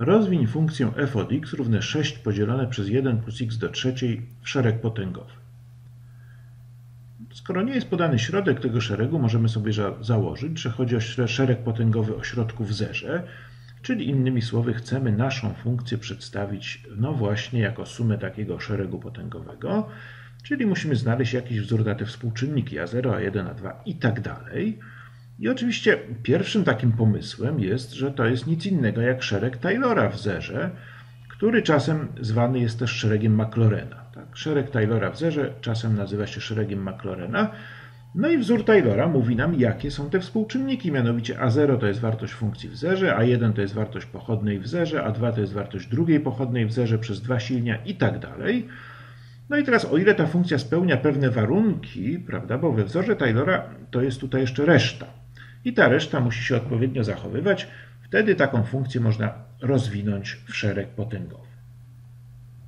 Rozwiń funkcję f od x równe 6 podzielone przez 1 plus x do trzeciej w szereg potęgowy. Skoro nie jest podany środek tego szeregu, możemy sobie założyć, że chodzi o szereg potęgowy o środku w zerze, czyli innymi słowy chcemy naszą funkcję przedstawić no właśnie jako sumę takiego szeregu potęgowego, czyli musimy znaleźć jakiś wzór na te współczynniki a0, a1, a2 i tak dalej. I oczywiście pierwszym takim pomysłem jest, że to jest nic innego jak szereg Taylora w zerze, który czasem zwany jest też szeregiem Maclaurena. Tak? Szereg Taylora w zerze czasem nazywa się szeregiem Maclaurena. No i wzór Taylora mówi nam, jakie są te współczynniki, mianowicie A0 to jest wartość funkcji w zerze, A1 to jest wartość pochodnej w zerze, A2 to jest wartość drugiej pochodnej w zerze przez dwa silnia i tak dalej. No i teraz, o ile ta funkcja spełnia pewne warunki, prawda, bo we wzorze Taylora to jest tutaj jeszcze reszta. I ta reszta musi się odpowiednio zachowywać, wtedy taką funkcję można rozwinąć w szereg potęgowy.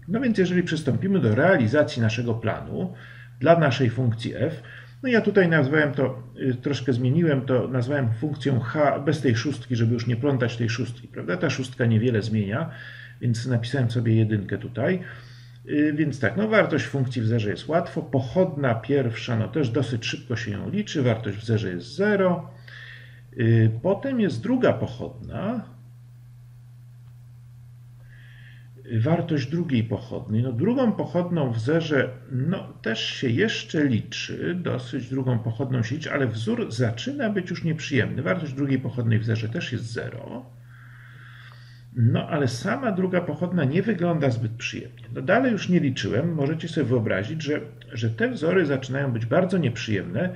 No więc jeżeli przystąpimy do realizacji naszego planu dla naszej funkcji f, no ja tutaj nazwałem to, y, troszkę zmieniłem to, nazwałem funkcją h bez tej szóstki, żeby już nie plątać tej szóstki, prawda? Ta szóstka niewiele zmienia, więc napisałem sobie jedynkę tutaj. Y, więc tak, no wartość funkcji w zerze jest łatwo. Pochodna pierwsza, no też dosyć szybko się ją liczy. Wartość w zerze jest 0. Y, potem jest druga pochodna, wartość drugiej pochodnej. No, drugą pochodną w zerze no, też się jeszcze liczy, dosyć drugą pochodną się liczy, ale wzór zaczyna być już nieprzyjemny. Wartość drugiej pochodnej w zerze też jest 0. No, ale sama druga pochodna nie wygląda zbyt przyjemnie. No, dalej już nie liczyłem. Możecie sobie wyobrazić, że, że te wzory zaczynają być bardzo nieprzyjemne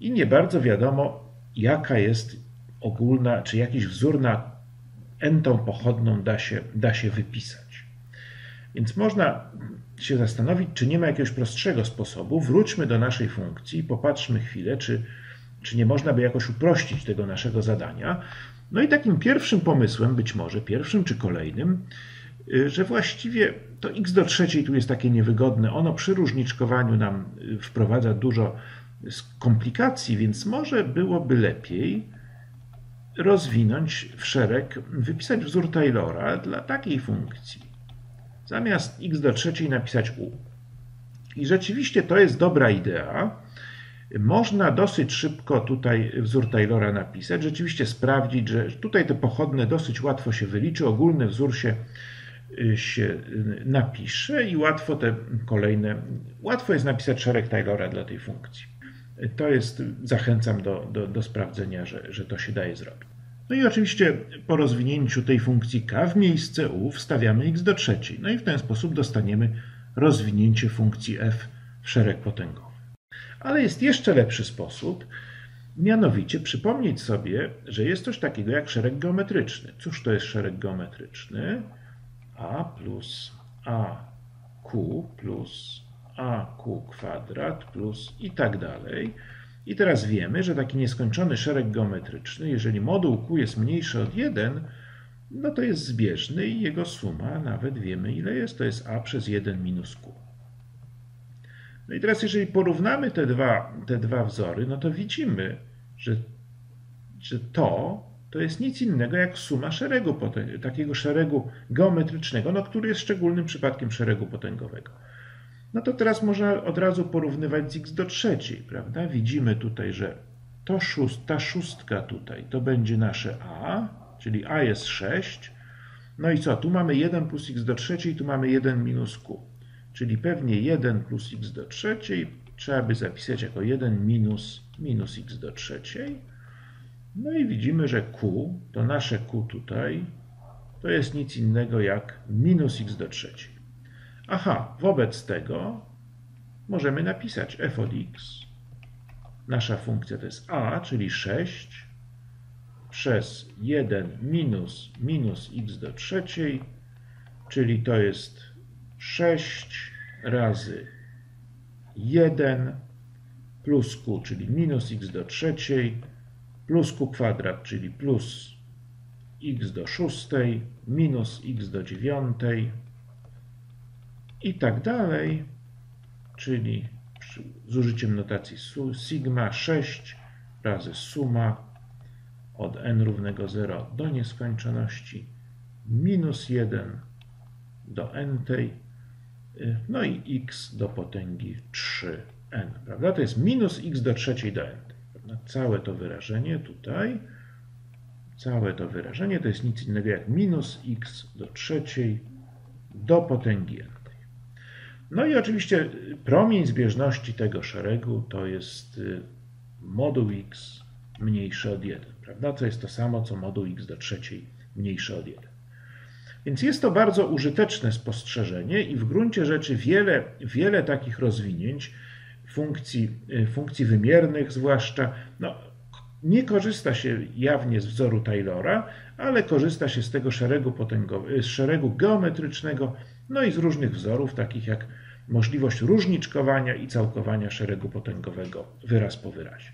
i nie bardzo wiadomo, jaka jest ogólna, czy jakiś wzór na n-tą pochodną da się, da się wypisać. Więc można się zastanowić, czy nie ma jakiegoś prostszego sposobu. Wróćmy do naszej funkcji i popatrzmy chwilę, czy, czy nie można by jakoś uprościć tego naszego zadania. No i takim pierwszym pomysłem, być może pierwszym czy kolejnym, y, że właściwie to x do trzeciej tu jest takie niewygodne. Ono przy różniczkowaniu nam y, wprowadza dużo komplikacji, więc może byłoby lepiej rozwinąć w szereg, wypisać wzór Taylora dla takiej funkcji zamiast x do trzeciej napisać u. I rzeczywiście to jest dobra idea. Można dosyć szybko tutaj wzór Taylora napisać, rzeczywiście sprawdzić, że tutaj te pochodne dosyć łatwo się wyliczy, ogólny wzór się, y, się y, napisze i łatwo te kolejne, łatwo jest napisać szereg Taylora dla tej funkcji. To jest, zachęcam do, do, do sprawdzenia, że, że to się daje zrobić. No i oczywiście po rozwinięciu tej funkcji k w miejsce u wstawiamy x do trzeciej. No i w ten sposób dostaniemy rozwinięcie funkcji f w szereg potęgowy. Ale jest jeszcze lepszy sposób, mianowicie przypomnieć sobie, że jest coś takiego jak szereg geometryczny. Cóż to jest szereg geometryczny? a plus aq plus aq kwadrat plus i tak dalej. I teraz wiemy, że taki nieskończony szereg geometryczny, jeżeli moduł Q jest mniejszy od 1, no to jest zbieżny i jego suma, nawet wiemy ile jest, to jest a przez 1 minus q. No i teraz jeżeli porównamy te dwa, te dwa wzory, no to widzimy, że, że to, to jest nic innego jak suma szeregu, takiego szeregu geometrycznego, no, który jest szczególnym przypadkiem szeregu potęgowego no to teraz można od razu porównywać z x do trzeciej, prawda? Widzimy tutaj, że to szóst, ta szóstka tutaj to będzie nasze a, czyli a jest 6. No i co? Tu mamy 1 plus x do trzeciej, tu mamy 1 minus q. Czyli pewnie 1 plus x do trzeciej trzeba by zapisać jako 1 minus, minus x do trzeciej. No i widzimy, że q, to nasze q tutaj, to jest nic innego jak minus x do trzeciej. Aha, wobec tego możemy napisać f od x. Nasza funkcja to jest a, czyli 6 przez 1 minus minus x do trzeciej, czyli to jest 6 razy 1 plus q, czyli minus x do trzeciej, plus q kwadrat, czyli plus x do szóstej, minus x do dziewiątej, i tak dalej, czyli z użyciem notacji sigma 6 razy suma od n równego 0 do nieskończoności minus 1 do n tej, y, no i x do potęgi 3n, prawda? To jest minus x do trzeciej do n. Prawda? Całe to wyrażenie tutaj, całe to wyrażenie to jest nic innego jak minus x do trzeciej do potęgi n. No i oczywiście promień zbieżności tego szeregu to jest y, moduł x mniejszy od 1, prawda? To jest to samo, co moduł x do trzeciej mniejszy od 1. Więc jest to bardzo użyteczne spostrzeżenie i w gruncie rzeczy wiele, wiele takich rozwinięć, funkcji, y, funkcji wymiernych zwłaszcza, no, nie korzysta się jawnie z wzoru Taylora, ale korzysta się z tego szeregu, potęgowy, z szeregu geometrycznego, no i z różnych wzorów, takich jak możliwość różniczkowania i całkowania szeregu potęgowego wyraz po wyrazie.